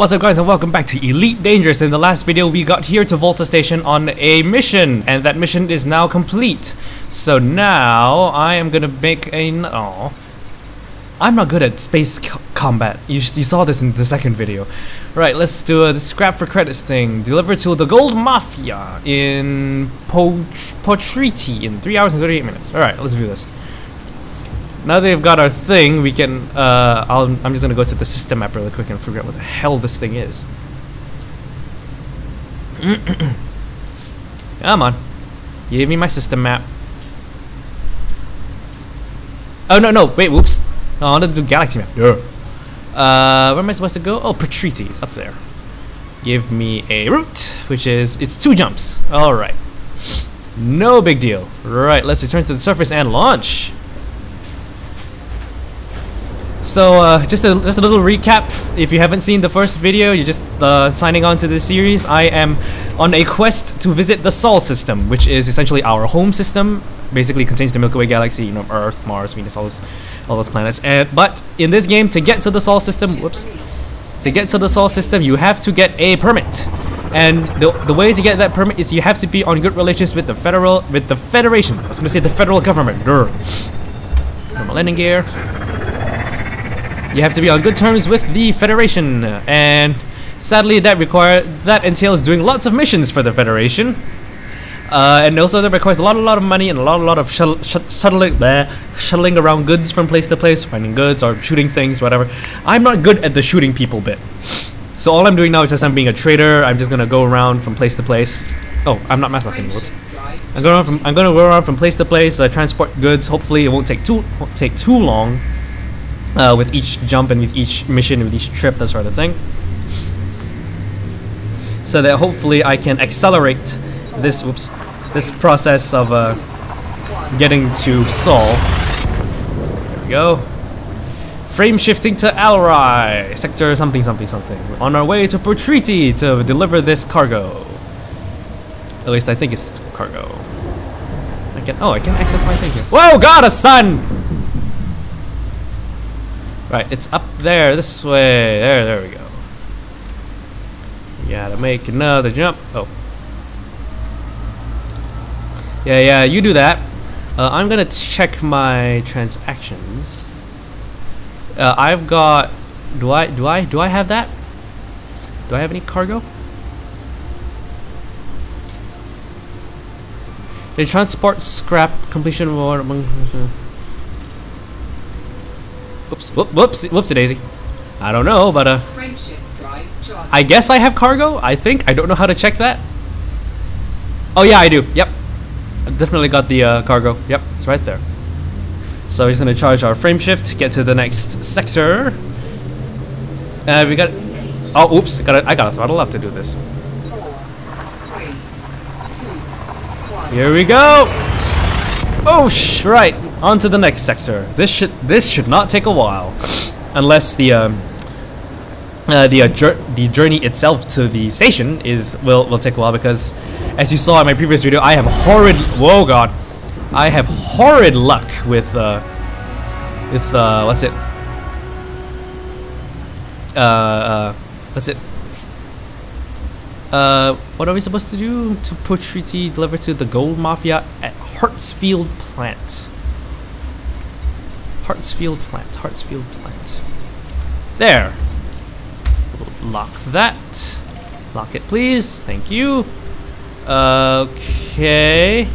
What's up guys and welcome back to Elite Dangerous. In the last video we got here to Volta Station on a mission and that mission is now complete. So now I am gonna make a... Oh, I'm not good at space combat. You, you saw this in the second video. Right, let's do a, the scrap for credits thing. Deliver to the Gold Mafia in po Potriti in 3 hours and 38 minutes. Alright, let's do this. Now that they've got our thing, we can, uh, i am just gonna go to the system map really quick and figure out what the hell this thing is. Come on. Give me my system map. Oh, no, no, wait, whoops. No, I wanted to do galaxy map. Yeah. Uh, where am I supposed to go? Oh, Patriti is up there. Give me a route, which is, it's two jumps. Alright. No big deal. Right, let's return to the surface and launch. So uh, just a just a little recap. If you haven't seen the first video, you're just uh, signing on to this series. I am on a quest to visit the Sol system, which is essentially our home system. Basically contains the Milky Way galaxy, you know, Earth, Mars, Venus, all those all those planets. And but in this game, to get to the Sol system, whoops, to get to the Sol system, you have to get a permit. And the, the way to get that permit is you have to be on good relations with the federal with the Federation. I was gonna say the federal government. Normal landing gear. You have to be on good terms with the Federation, and sadly that require that entails doing lots of missions for the Federation. Uh, and also that requires a lot, a lot of money and a lot, a lot of shuttling, bleh, shuttling around goods from place to place, finding goods or shooting things, whatever. I'm not good at the shooting people bit. So all I'm doing now is just I'm being a trader. I'm just gonna go around from place to place. Oh, I'm not mass locking. I'm going from I'm gonna go around from place to place, uh, transport goods. Hopefully, it won't take too won't take too long uh, with each jump and with each mission with each trip, that sort of thing. So that hopefully I can accelerate this whoops, this process of uh, getting to Sol. There we go. Frame shifting to Alrai, sector something something something. We're on our way to Portriti to deliver this cargo. At least I think it's cargo. I can oh I can access my thing here. Whoa god a sun! Right, it's up there, this way. There, there we go. Gotta make another jump. Oh. Yeah, yeah, you do that. Uh, I'm gonna check my transactions. Uh, I've got. Do I? Do I? Do I have that? Do I have any cargo? They transport scrap completion. Whoops, whoop, whoops, whoopsie daisy. I don't know, but uh, I guess I have cargo. I think I don't know how to check that. Oh yeah, I do. Yep, I definitely got the uh, cargo. Yep, it's right there. So he's gonna charge our frame shift, get to the next sector. Uh, we got. Oh, oops! I gotta, I gotta throttle up to do this. Here we go. Oh, sh right. On to the next sector. This should this should not take a while, unless the um, uh, the uh, the journey itself to the station is will will take a while because, as you saw in my previous video, I have horrid whoa god, I have horrid luck with uh, with uh, what's it uh, uh what's it uh, what are we supposed to do? To put treaty deliver to the gold mafia at Hartsfield plant. Hartsfield plant, Hartsfield plant. There. We'll lock that. Lock it, please. Thank you. Okay.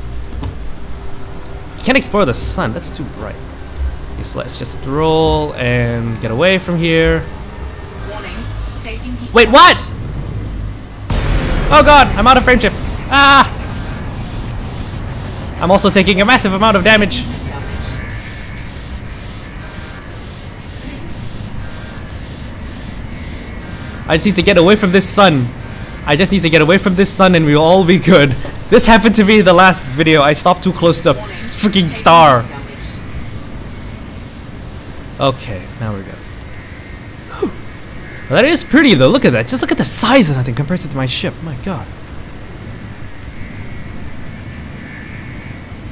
Can't explore the sun. That's too bright. Okay, so let's just roll and get away from here. Wait, what? Oh god, I'm out of frame shift. Ah! I'm also taking a massive amount of damage. I just need to get away from this sun. I just need to get away from this sun and we'll all be good. This happened to me in the last video. I stopped too close to a freaking star. Okay, now we're good. Well, that is pretty though. Look at that. Just look at the size of that thing compared to my ship. My god.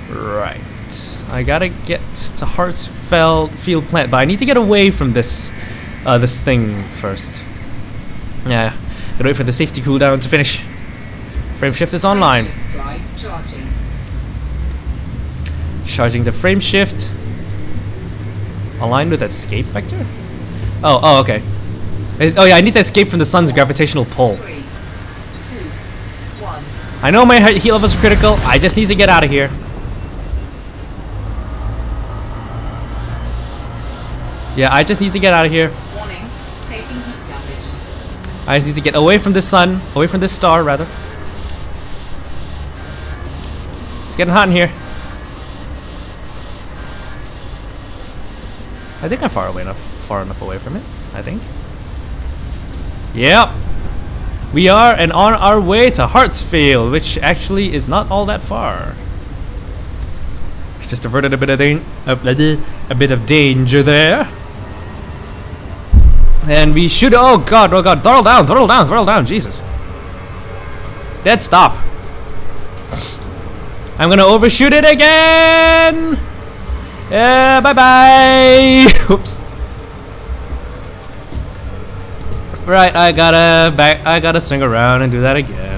Right. I gotta get to Hartsfield Field Plant, but I need to get away from this uh, this thing first. Yeah, gotta wait for the safety cooldown to finish. Frame shift is online. Charging. Charging the frame shift. Aligned with escape vector? Oh, oh, okay. Is- Oh yeah, I need to escape from the sun's gravitational pull. I know my he- heat levels are critical. I just need to get out of here. Yeah, I just need to get out of here. I just need to get away from the sun, away from this star, rather. It's getting hot in here. I think I'm far away enough, far enough away from it. I think. Yep. We are and on our way to Hartsfield, which actually is not all that far. Just averted a bit of a, a bit of danger there. And we should. Oh god! Oh god! Throttle down! Throttle down! Throttle down! Jesus! Dead stop. I'm gonna overshoot it again. Yeah. Bye bye. Oops. Right. I gotta back. I gotta swing around and do that again.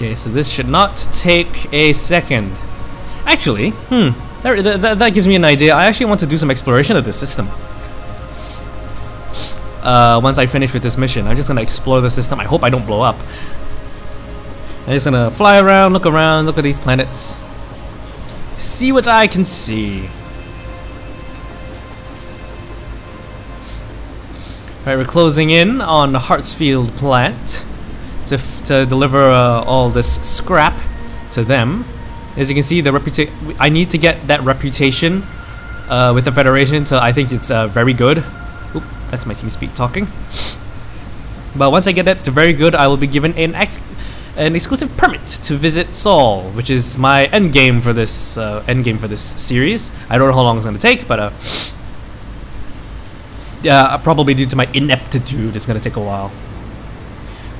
Okay, so this should not take a second. Actually, hmm, that, that- that, gives me an idea. I actually want to do some exploration of this system. Uh, once I finish with this mission, I'm just gonna explore the system. I hope I don't blow up. I'm just gonna fly around, look around, look at these planets, see what I can see. Right, we're closing in on the Hartsfield plant to deliver uh, all this scrap to them. As you can see, the reputation. I need to get that reputation uh, with the Federation, so I think it's uh, very good. Oop, that's my TeamSpeak talking. But once I get it to very good, I will be given an ex- an exclusive permit to visit Sol, which is my end game for this uh, end game for this series. I don't know how long it's going to take, but uh, yeah, probably due to my ineptitude, it's going to take a while.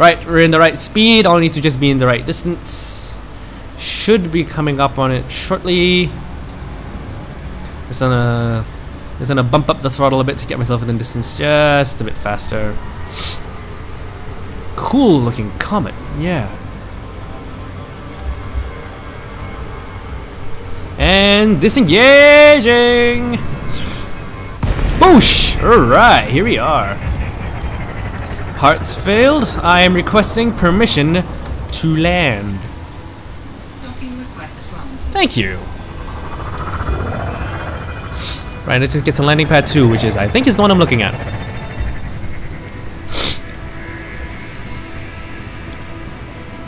Right, we're in the right speed. All I need to just be in the right distance. Should be coming up on it shortly. Just gonna, just gonna bump up the throttle a bit to get myself within distance just a bit faster. Cool looking comet, yeah. And disengaging. Boosh! Alright, here we are. Hartsfield. I am requesting permission to land. Docking request granted. Thank you. Right, let's just get to landing pad 2, which is, I think, is the one I'm looking at.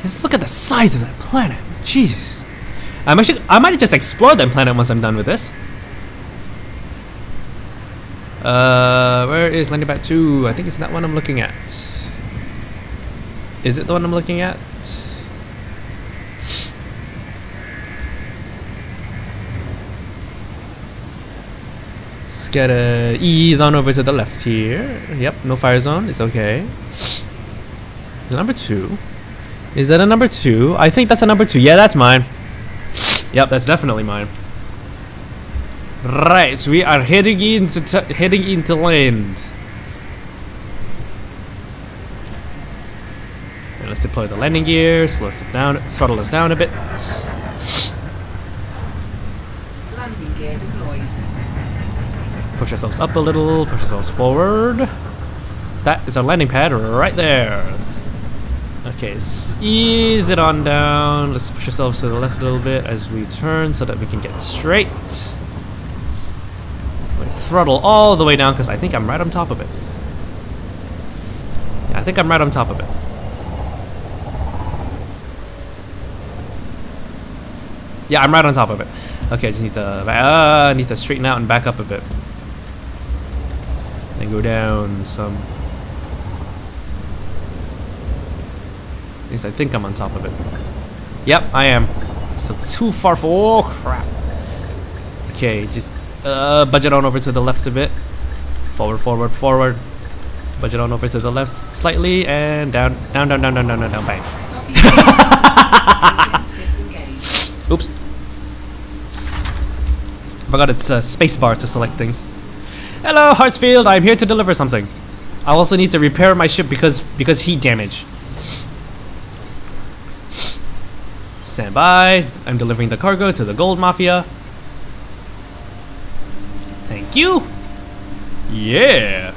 Just look at the size of that planet. Jesus. I'm actually, I might just explore that planet once I'm done with this. Uh, where is landing pad 2? I think it's that one I'm looking at. Is it the one I'm looking at? Let's get a ease on over to the left here. Yep, no fire zone. It's okay. The number two. Is that a number two? I think that's a number two. Yeah, that's mine. Yep, that's definitely mine. Right, so we are heading into t- heading into land. And let's deploy the landing gear. Slow us down, throttle us down a bit. Landing gear deployed. Push ourselves up a little, push ourselves forward. That is our landing pad right there. Okay, ease it on down. Let's push ourselves to the left a little bit as we turn so that we can get straight. Throttle all the way down because I think I'm right on top of it. Yeah, I think I'm right on top of it. Yeah, I'm right on top of it. Okay, I just need to uh, need to straighten out and back up a bit. And go down some. At least I think I'm on top of it. Yep, I am. Still too far for. Oh crap. Okay, just uh, budget on over to the left a bit. Forward, forward, forward. Budget on over to the left slightly and down, down, down, down, down, down, down, down. Bang. Oops. I forgot it's a uh, spacebar to select things. Hello, Hartsfield. I'm here to deliver something. I also need to repair my ship because because heat damage. Stand by. I'm delivering the cargo to the Gold Mafia. Thank you. Yeah.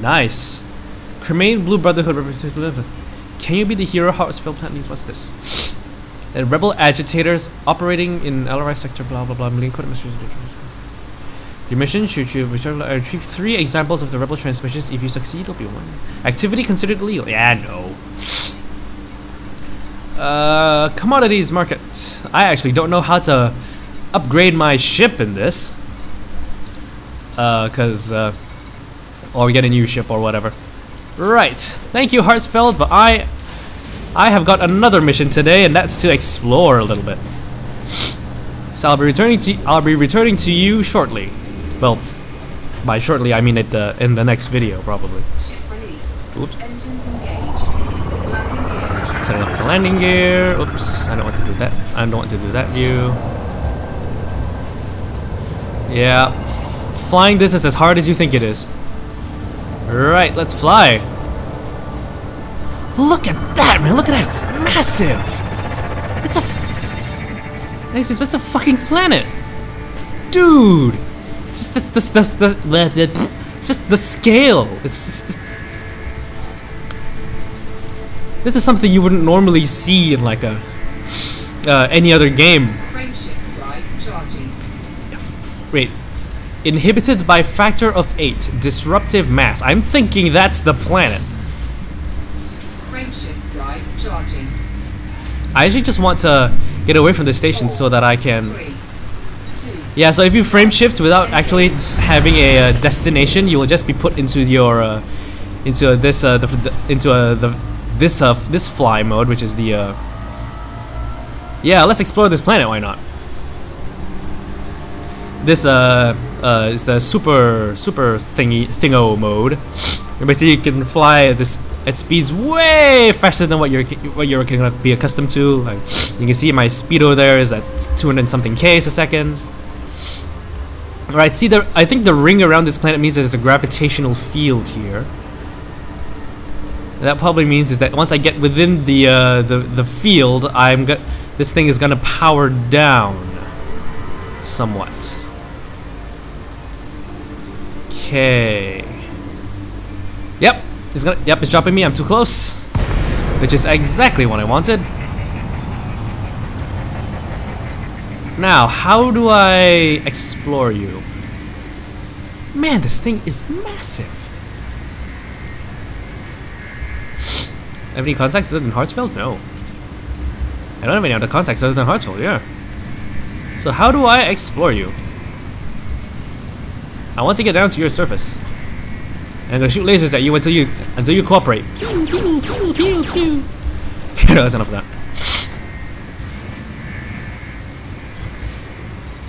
Nice. Cremain Blue Brotherhood. Can you be the hero Hartsfield plant needs? What's this? The rebel agitators operating in Alrai sector, blah blah blah. Million code messages. Your mission should you uh, retrieve three examples of the rebel transmissions. If you succeed, it'll be one. Activity considered illegal. Yeah, no. Uh, commodities market. I actually don't know how to upgrade my ship in this. Uh, cause uh, or get a new ship or whatever. Right. Thank you, Hartsfield. But I, I have got another mission today, and that's to explore a little bit. So I'll be returning to I'll be returning to you shortly. Well, by shortly I mean at the in the next video probably. Ship released. Oops. Engines engaged. Landing gear. Turn off the landing gear. Oops, I don't want to do that. I don't want to do that view. Yeah, flying this is as hard as you think it is. Right, let's fly. Look at that, man! Look at that! It's massive. It's a. F- it's a fucking planet, dude. Just this, this, this, this, bleh, bleh, just the scale. It's just. This is something you wouldn't normally see in like a uh, any other game. Frameshift drive charging. Wait, inhibited by factor of eight, disruptive mass. I'm thinking that's the planet. Frameshift drive charging. I actually just want to get away from the station so that I can. Three. Two. Yeah, so if you frame shift without actually having a uh, destination, you will just be put into your uh, into this uh, the, the into uh, the this uh, this fly mode, which is the uh, yeah. Let's explore this planet. Why not? This uh, uh, is the super super thingy thingo mode. Basically, you can fly at this at speeds way faster than what you're what you're gonna be accustomed to. Like you can see my speedo there is at 200 something k's a second. Right, see the I think the ring around this planet means that there's a gravitational field here. That probably means is that once I get within the uh, the the field, I'm this thing is gonna power down somewhat. Okay. Yep, it's gonna. Yep, it's dropping me. I'm too close, which is exactly what I wanted. Now, how do I explore you? Man, this thing is massive. Have any contacts other than Hartsfield? No. I don't have any other contacts other than Hartsfield, yeah. So how do I explore you? I want to get down to your surface. And I'm gonna shoot lasers at you until you until you cooperate. Pew, pew, pew, pew, pew. Okay, that's enough of that.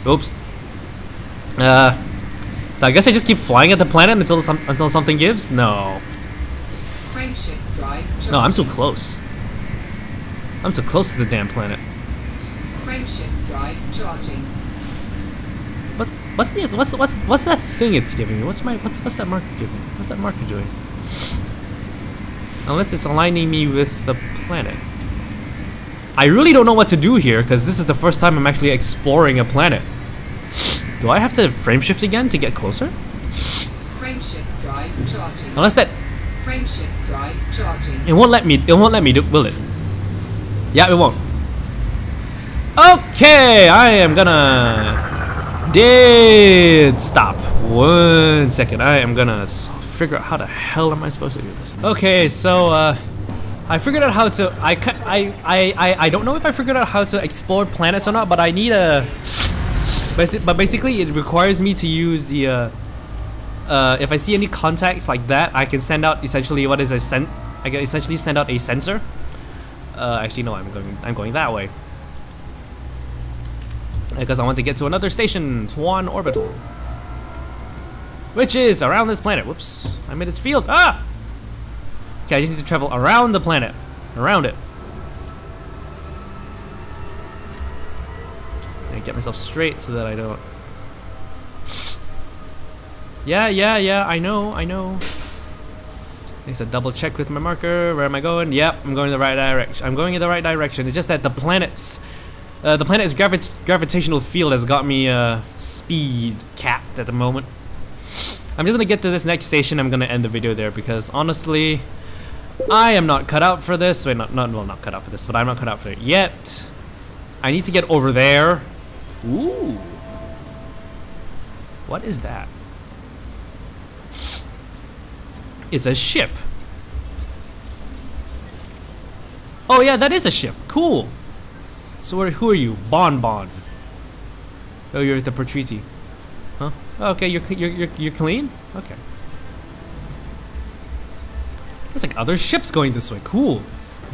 Oops. Uh, so I guess I just keep flying at the planet until some until something gives. No, drive no, I'm too close. I'm too close to the damn planet. Frameshift drive charging. What what's the what's what's what's that thing it's giving me? What's my what's what's that marker giving? me? What's that marker doing? Unless it's aligning me with the planet. I really don't know what to do here because this is the first time I'm actually exploring a planet. Do I have to frame shift again to get closer? Frameshift drive charging. Unless that Frameshift drive charging. it won't let me it won't let me do will it? Yeah, it won't. Okay, I am gonna dead stop. One second. I am gonna figure out how the hell am I supposed to do this. Okay, so uh I figured out how to I I I I, I don't know if I figured out how to explore planets or not, but I need a but basically it requires me to use the uh uh, if I see any contacts like that, I can send out essentially what is a sent, I can essentially send out a sensor. Uh, actually, no, I'm going. I'm going that way because I want to get to another station, Tuan Orbital, which is around this planet. Whoops, I'm in its field. Ah. Okay, I just need to travel around the planet, around it. I get myself straight so that I don't. Yeah, yeah, yeah. I know, I know. Needs a double check with my marker. Where am I going? Yep, I'm going in the right direction. I'm going in the right direction. It's just that the planet's uh, the planet's gravit gravitational field has got me uh, speed capped at the moment. I'm just gonna get to this next station. I'm gonna end the video there because honestly, I am not cut out for this. Wait, not not well, not cut out for this, but I'm not cut out for it yet. I need to get over there. Ooh, what is that? It's a ship. Oh yeah, that is a ship. Cool. So who are you? Bon Bon. Oh, you're the Patriti. Huh? Okay, you're, you're, you're, you're clean? Okay. There's like other ships going this way. Cool.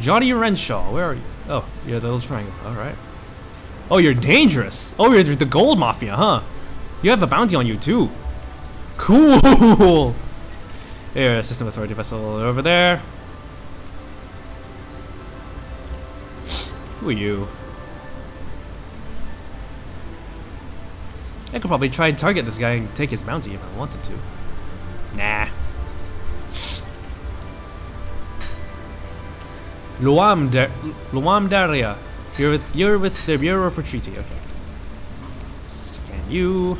Johnny Renshaw, where are you? Oh, you're the little triangle. Alright. Oh, you're dangerous. Oh, you're the gold mafia, huh? You have a bounty on you too. Cool. Here, system authority vessel over there. Who are you? I could probably try and target this guy and take his bounty if I wanted to. Nah. Luam, Luam Daria. You're with you're with the Bureau of Patriti. Okay. Scan you.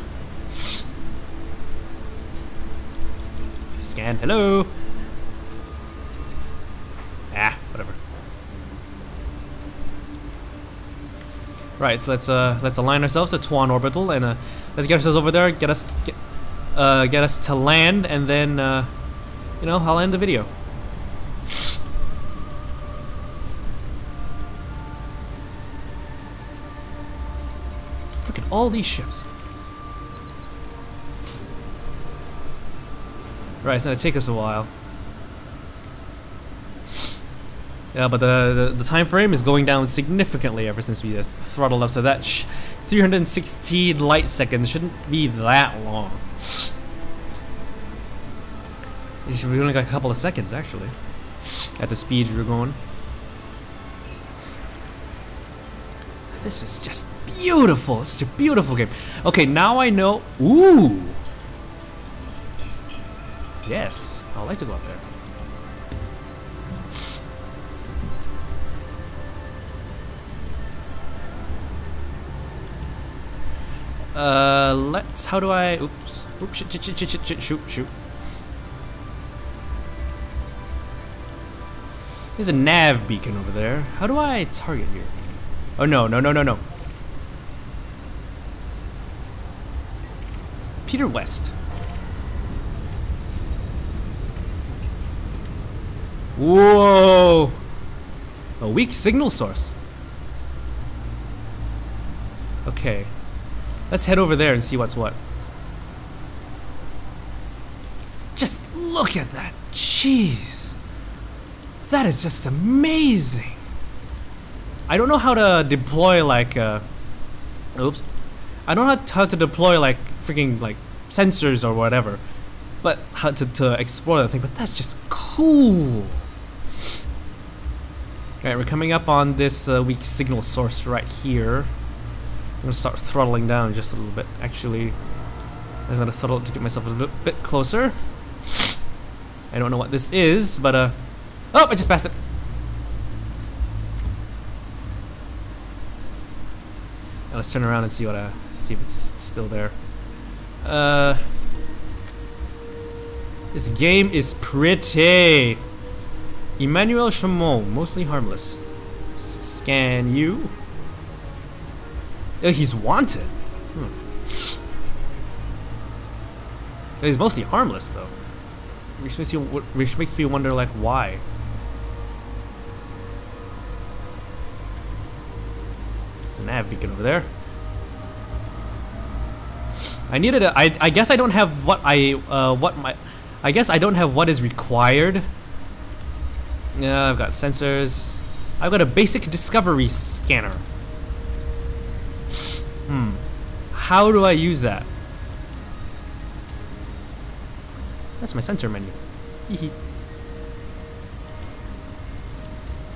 Scan. Hello. Ah, whatever. Right, so let's uh let's align ourselves to Tuan orbital and uh let's get ourselves over there, get us get, uh get us to land, and then uh you know I'll end the video. Look at all these ships. Right, it's gonna take us a while. Yeah, but the, the, the time frame is going down significantly ever since we just throttled up, so that 316 light seconds shouldn't be that long. It should be only like a couple of seconds, actually, at the speed we're going. This is just beautiful. Such a beautiful game. Okay, now I know. Ooh. Yes, I'd like to go up there. Uh, let's. How do I? Oops. Oops. Shit, shit, shit, shit, shit, shit, shoot, shoot. There's a nav beacon over there. How do I target here? Oh no, no, no, no, no. Peter West. Whoa! A weak signal source. Okay. Let's head over there and see what's what. Just look at that. Jeez. That is just amazing. I don't know how to deploy like uh oops. I don't know how to deploy like freaking like sensors or whatever. But how to, to explore that thing, but that's just cool. Alright, we're coming up on this uh, weak signal source right here. I'm gonna start throttling down just a little bit. Actually, I'm just gonna throttle to get myself a bit closer. I don't know what this is, but uh, oh, I just passed it. Now let's turn around and see what uh, see if it's still there. Uh, this game is pretty. Emmanuel Chamon, mostly harmless. S scan you. He's wanted. Hmm. He's mostly harmless though, which makes you which makes me wonder like why. There's a nav beacon over there. I needed a. I I guess I don't have what I uh what my. I guess I don't have what is required. Yeah, I've got sensors. I've got a basic discovery scanner. Hmm. How do I use that? That's my sensor menu.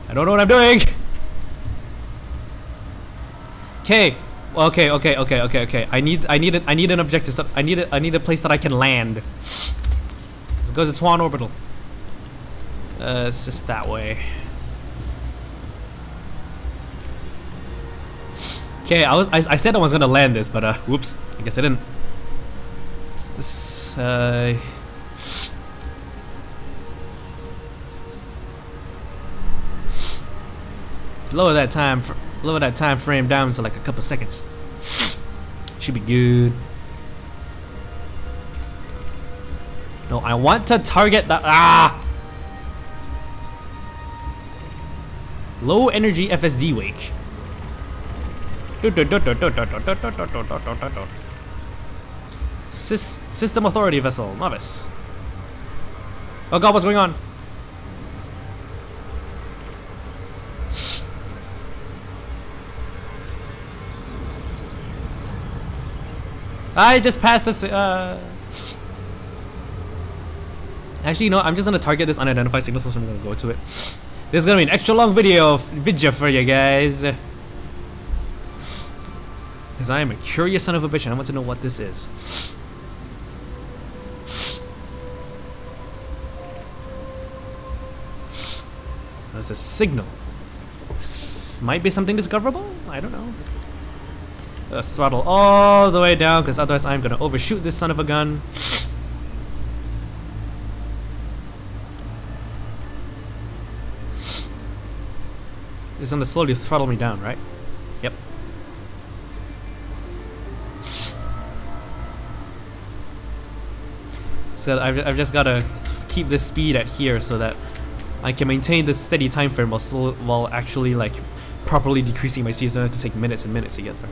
I don't know what I'm doing. Okay, Okay, okay, okay, okay, okay. I need, I need, a, I need an objective. So I need, a, I need a place that I can land. Let's go to Tuan Orbital. Uh, it's just that way. Okay, I was, I, I said I was gonna land this, but uh, whoops. I guess I didn't. This, uh. Let's lower that time, lower that time frame down to like a couple seconds. Should be good. No, I want to target the ah. Low energy FSD wake. Sys System Authority vessel, novice. Oh god, what's going on? I just passed this. Uh... Actually, you know, I'm just gonna target this unidentified signal, so I'm gonna go to it. This is gonna be an extra long video, of video for you guys. Because I am a curious son of a bitch and I want to know what this is. There's a signal. S might be something discoverable? I don't know. Let's throttle all the way down because otherwise I'm gonna overshoot this son of a gun. It's gonna slowly throttle me down, right? Yep. So I've, I've just gotta keep this speed at here so that I can maintain this steady time frame while, still, while actually like properly decreasing my speed so I don't have to take minutes and minutes to get there.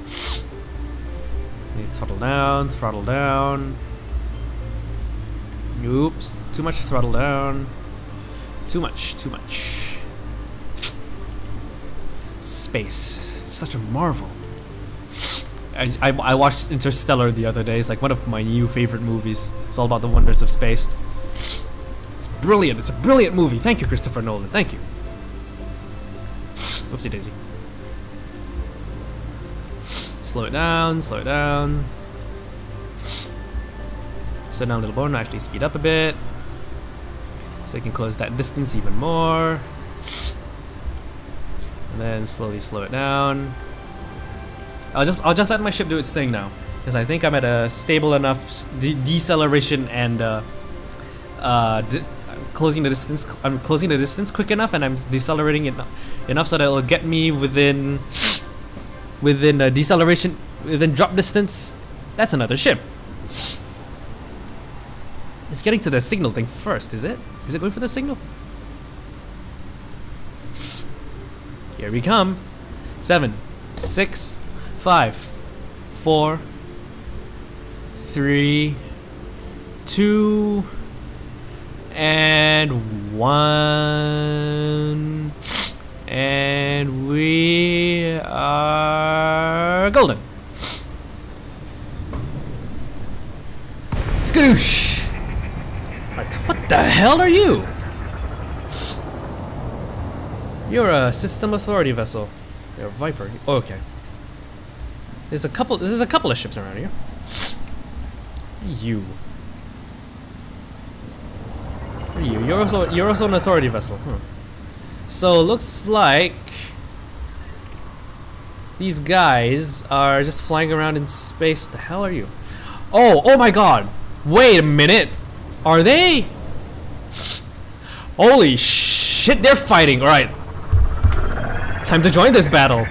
Throttle down, throttle down. Oops, too much throttle down. Too much, too much. Space, it's such a marvel. I, I, watched Interstellar the other day. It's like one of my new favorite movies. It's all about the wonders of space. It's brilliant. It's a brilliant movie. Thank you, Christopher Nolan. Thank you. Whoopsie daisy. Slow it down, slow it down. Down a little and actually speed up a bit. So I can close that distance even more. And then slowly slow it down. I'll just I'll just let my ship do its thing now because I think I'm at a stable enough de deceleration and uh, uh, closing the distance. I'm closing the distance quick enough, and I'm decelerating it enough so that it'll get me within within deceleration within drop distance. That's another ship. It's getting to the signal thing first, is it? Is it going for the signal? Here we come. Seven, six, five, four, three, two, and one. And we are golden. Skadoosh! What the hell are you? You're a system authority vessel. You're a Viper. Oh, okay. There's a couple. There's a couple of ships around here. You. What are you? You're also you're also an authority vessel. Huh. So looks like these guys are just flying around in space. What the hell are you? Oh, oh my God! Wait a minute. Are they? Holy shit! They're fighting. All right. Time to join this battle.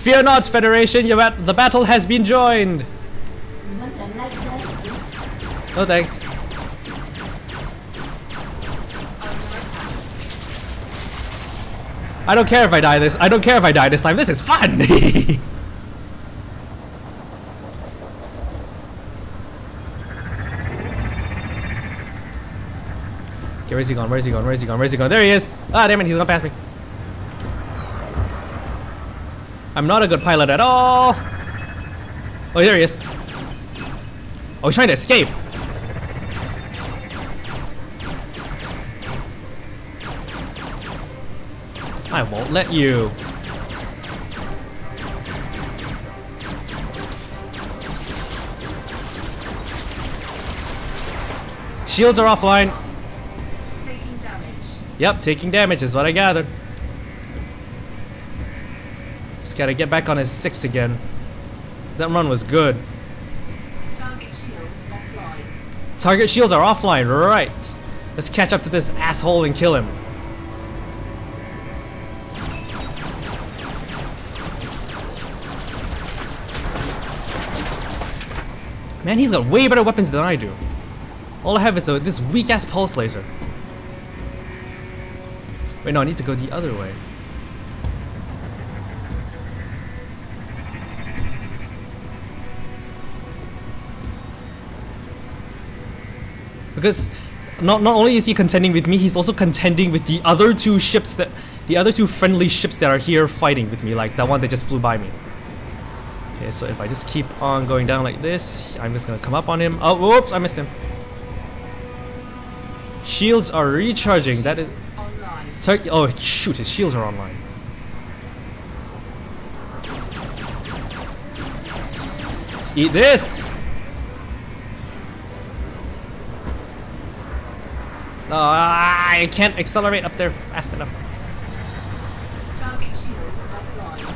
Fear not, Federation, bat the battle has been joined! No thanks. I don't care if I die this- I don't care if I die this time, this is fun! Okay, where's he gone? Where's he gone? Where's he gone? Where's he gone? There he is! Ah, damn it, he's gonna pass me. I'm not a good pilot at all. Oh, there he is. Oh, he's trying to escape. I won't let you. Shields are offline. Taking yep, taking damage is what I gathered. Just gotta get back on his six again. That run was good. Target shields offline. Target shields are offline, right. Let's catch up to this asshole and kill him. Man, he's got way better weapons than I do. All I have is a, this weak ass pulse laser. Wait, no, I need to go the other way. Because not not only is he contending with me, he's also contending with the other two ships that the other two friendly ships that are here fighting with me, like that one that just flew by me. Okay, so if I just keep on going down like this, I'm just gonna come up on him. Oh, whoops, I missed him. Shields are recharging. That is. Oh shoot, his shields are online. Let's eat this! No, I can't accelerate up there fast enough. Target shields offline.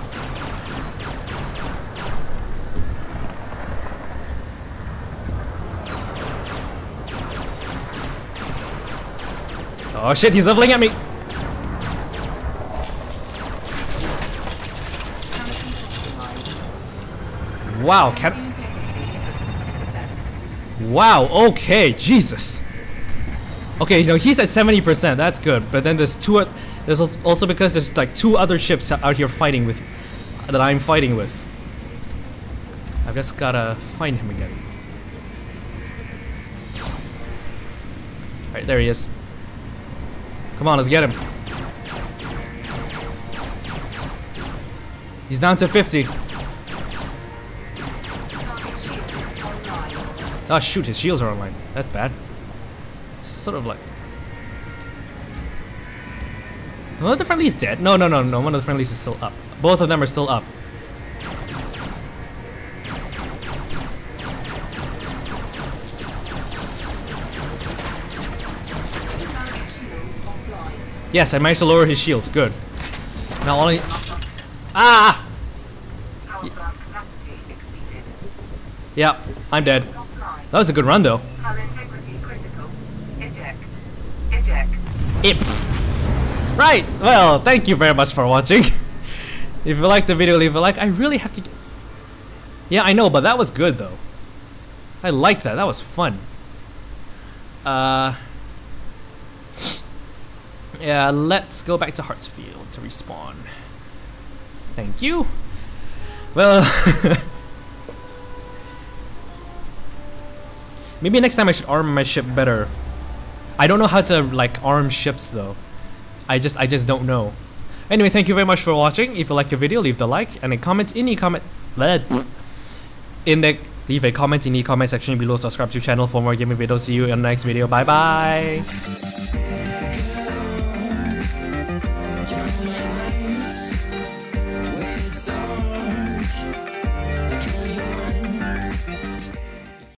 Oh shit, he's leveling at me! Wow, can Canopy integrity at 50%. Wow, okay, Jesus. Okay, you know, he's at 70%, that's good. But then there's two, there's also because there's like two other ships out here fighting with, that I'm fighting with. I've just gotta find him again. Alright, there he is. Come on, let's get him. He's down to 50. Target. Oh shoot, his shields are online. That's bad. Sort of like. One of the friendlies dead? No, no, no, no. One of the friendlies is still up. Both of them are still up. Yes, I managed to lower his shields. Good. Now only. Ah! Yeah, I'm dead. That was a good run though. Right. Well, thank you very much for watching. if you liked the video, leave a like. I really have to. Yeah, I know, but that was good though. I like that. That was fun. Uh. Yeah, let's go back to Hartsfield to respawn. Thank you. Well. Maybe next time I should arm my ship better. I don't know how to like arm ships though. I just I just don't know. Anyway, thank you very much for watching. If you liked the video, leave the like and a comment in the comment in the leave a comment in the comment section below. Subscribe to the channel for more gaming videos. See you in the next video. Bye bye.